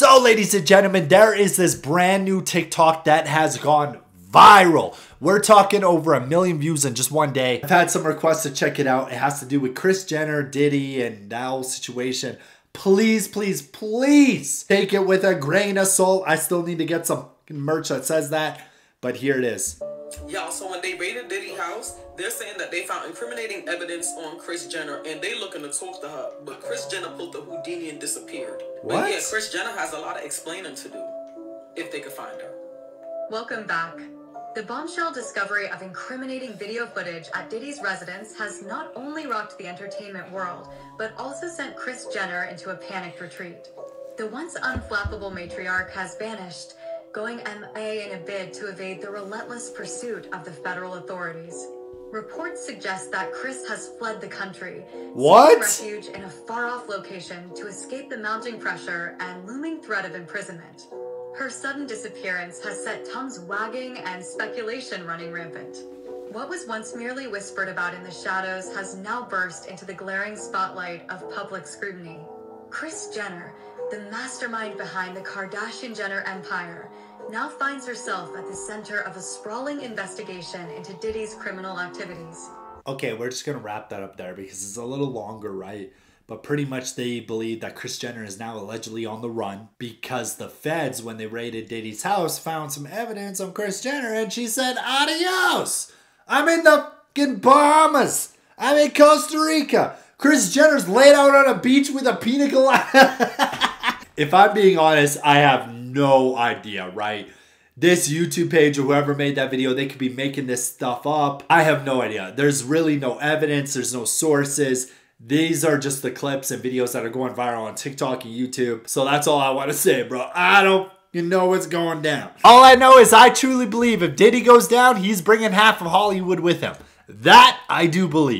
So, ladies and gentlemen, there is this brand new TikTok that has gone viral. We're talking over a million views in just one day. I've had some requests to check it out. It has to do with Kris Jenner, Diddy, and that whole situation. Please, please, please take it with a grain of salt. I still need to get some merch that says that, but here it is. Y'all, so when they raided Diddy house, they're saying that they found incriminating evidence on Kris Jenner and they looking to talk to her. But Kris Jenner pulled the Houdini and disappeared. What? But yeah, Kris Jenner has a lot of explaining to do. If they could find her. Welcome back. The bombshell discovery of incriminating video footage at Diddy's residence has not only rocked the entertainment world, but also sent Kris Jenner into a panicked retreat. The once unflappable matriarch has vanished, going MA in a bid to evade the relentless pursuit of the federal authorities. Reports suggest that Kris has fled the country, What? seeking refuge in a far-off location to escape the mounting pressure and looming threat of imprisonment. Her sudden disappearance has set tongues wagging and speculation running rampant. What was once merely whispered about in the shadows has now burst into the glaring spotlight of public scrutiny. Kris Jenner, the mastermind behind the Kardashian Jenner empire, now finds herself at the center of a sprawling investigation into Diddy's criminal activities. Okay, we're just gonna wrap that up there because it's a little longer, right? But pretty much they believe that Kris Jenner is now allegedly on the run because the feds, when they raided Diddy's house, found some evidence on Kris Jenner and she said, Adios! I'm in the fucking Bahamas! I'm in Costa Rica! Kris Jenner's laid out on a beach with a pina colada. if I'm being honest, I have no idea, right? this YouTube page or whoever made that video, they could be making this stuff up. I have no idea. There's really no evidence, there's no sources. These are just the clips and videos that are going viral on TikTok and YouTube. So that's all I want to say, bro. I don't you know what's going down. All I know is I truly believe if Diddy goes down, he's bringing half of Hollywood with him. That I do believe.